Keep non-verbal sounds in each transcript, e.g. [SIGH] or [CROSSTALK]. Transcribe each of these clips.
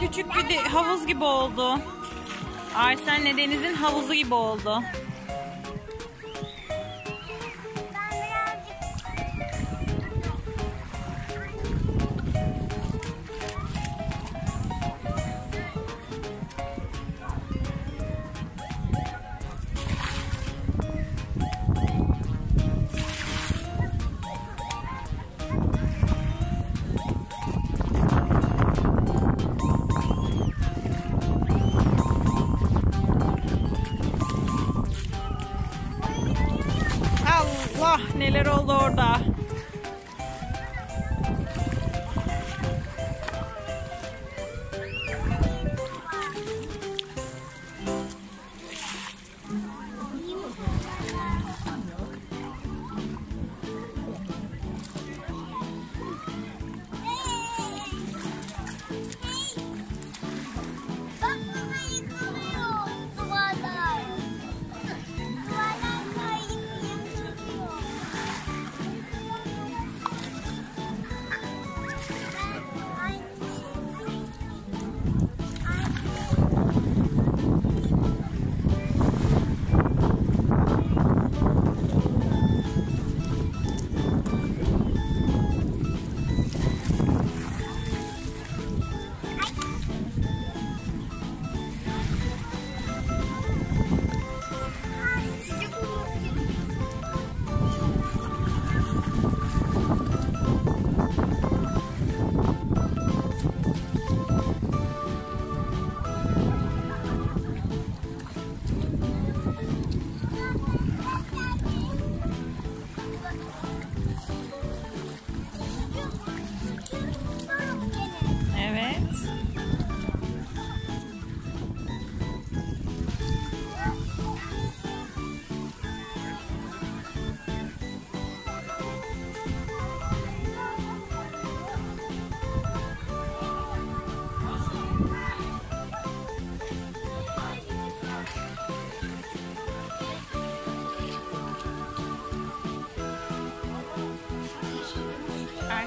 küçük bir havuz gibi oldu. Arsen'le Deniz'in havuzu gibi oldu. Lord.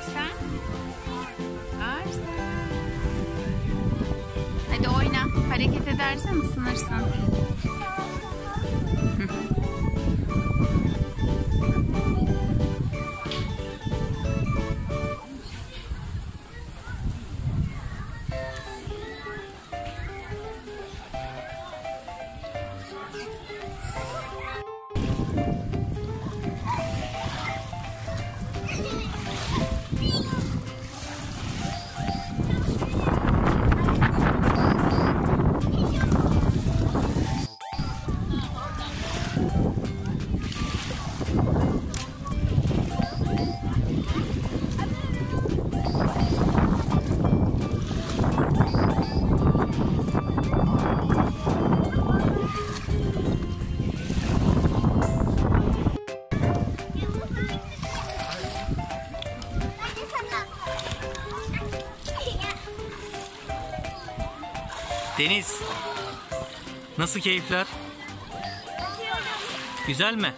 Arsen. Arsen. Hadi oyna. Hareket edersen ısınırsın. [LAUGHS] Deniz. Nasıl keyifler? Güzel mi?